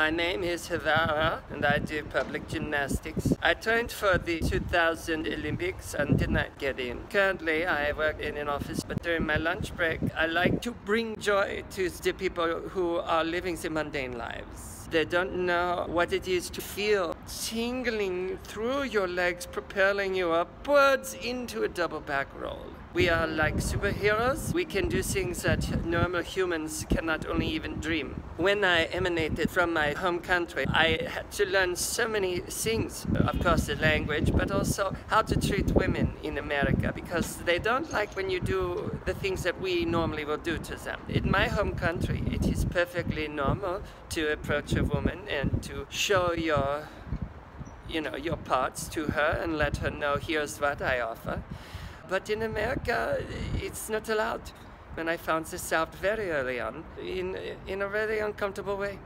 My name is Havar-arr and I do public gymnastics. I trained for the 2000 Olympics and did not get in. Currently, I work in an office, but during my lunch break, I like to bring joy to the people who are living the mundane lives. They don't know what it is to feel tingling through your legs, propelling you upwards into a double back roll. We are like superheroes. We can do things that normal humans cannot only even dream. When I emanated from my home country, I had to learn so many things. Of course, the language, but also how to treat women in America because they don't like when you do the things that we normally will do to them. In my home country, it is perfectly normal to approach a woman and to show your you know your parts to her and let her know here's what I offer. But in America, it's not allowed. And I found this out very early on in, in a very uncomfortable way.